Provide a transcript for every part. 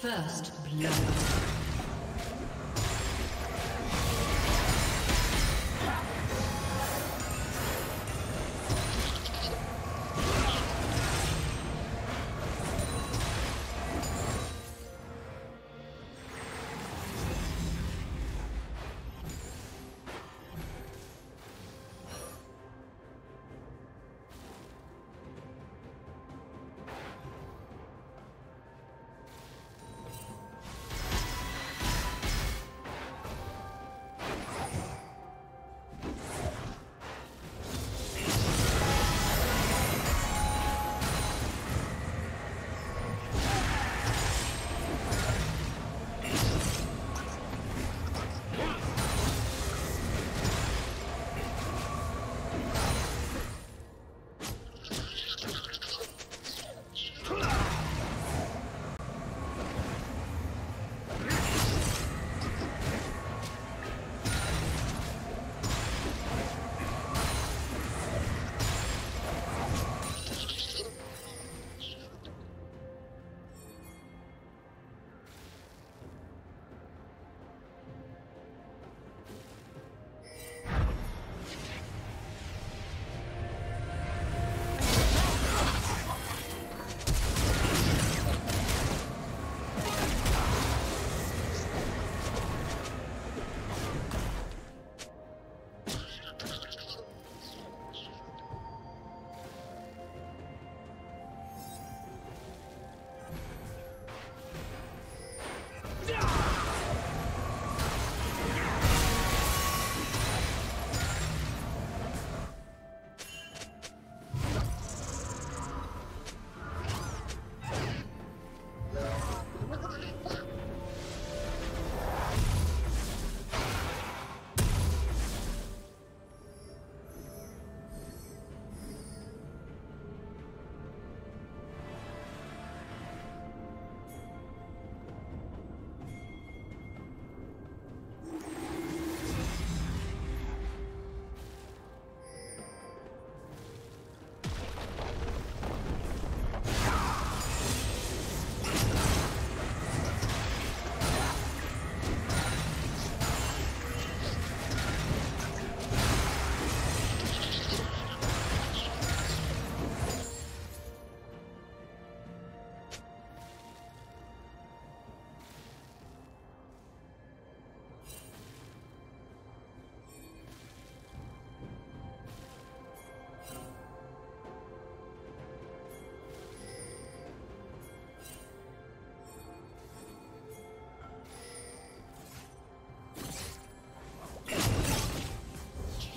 First blood.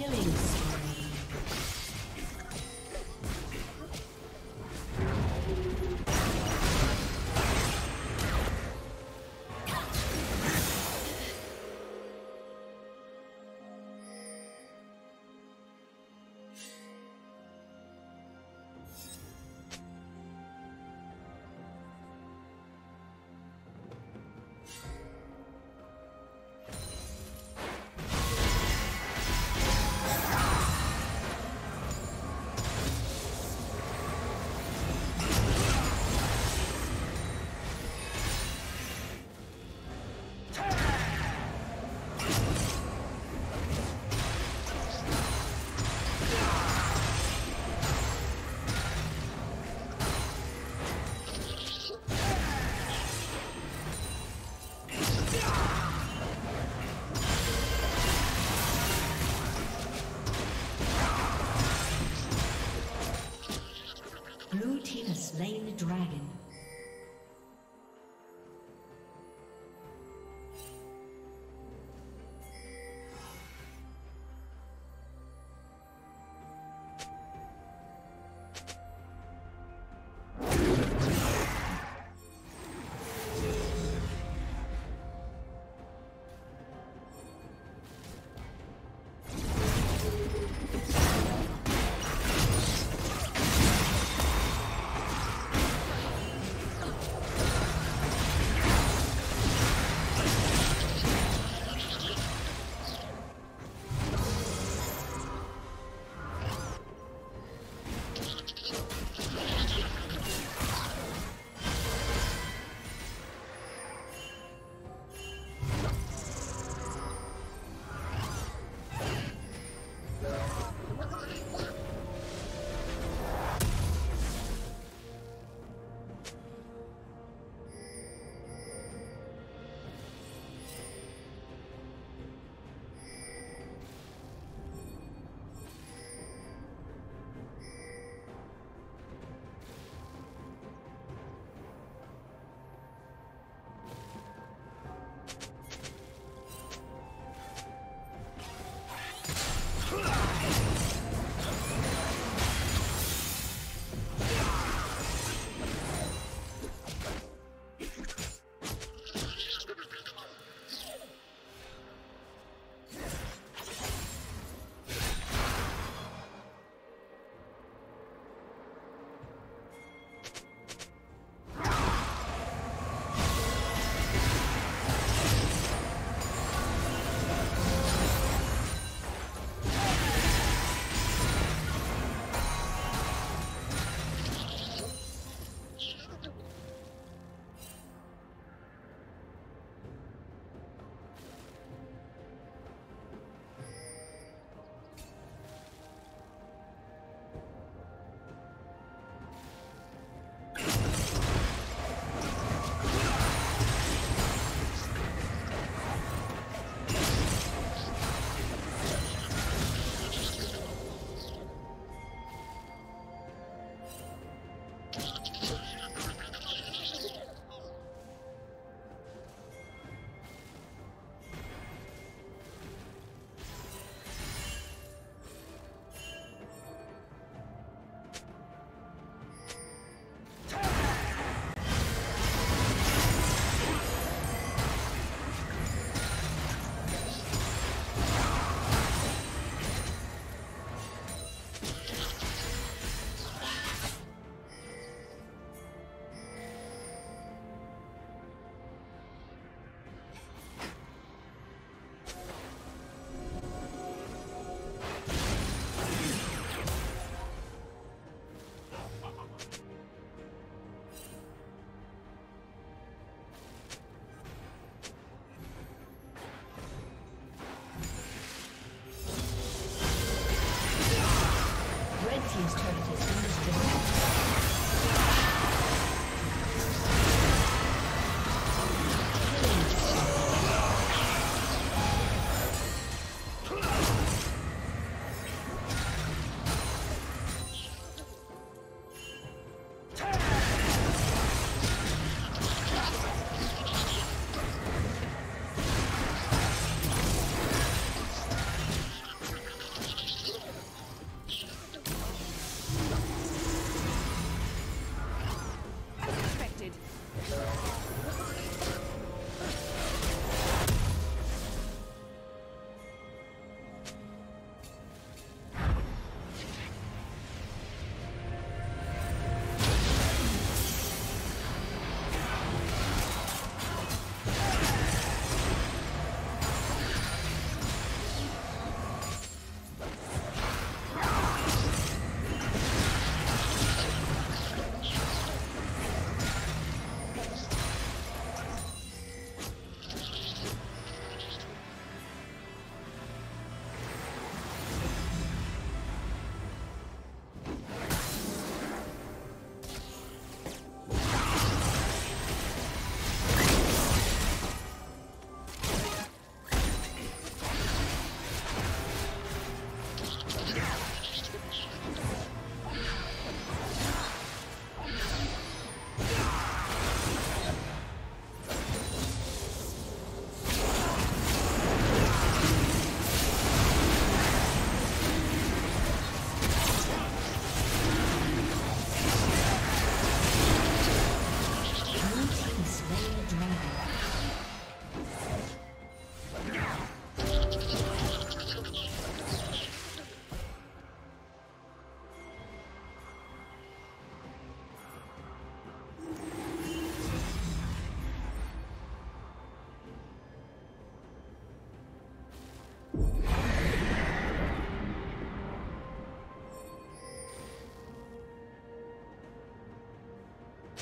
Killing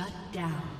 Shut down.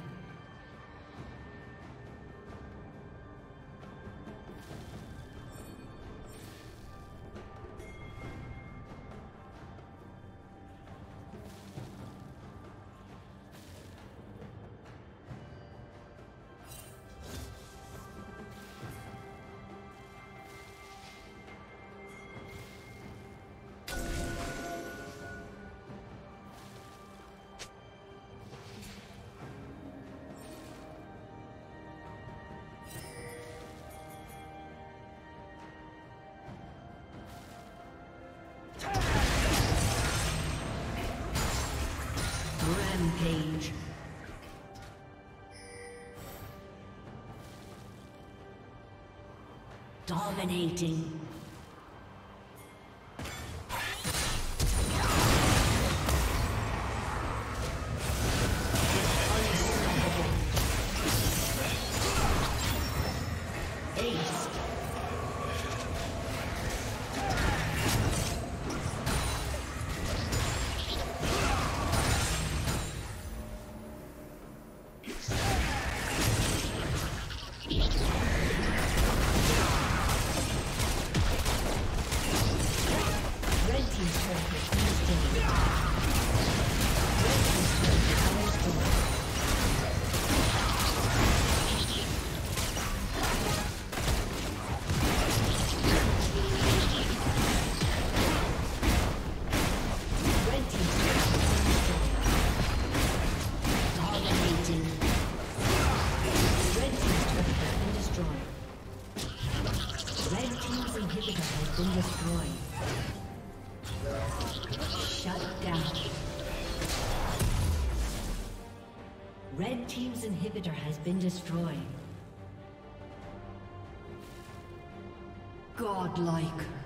Dominating. Godlike.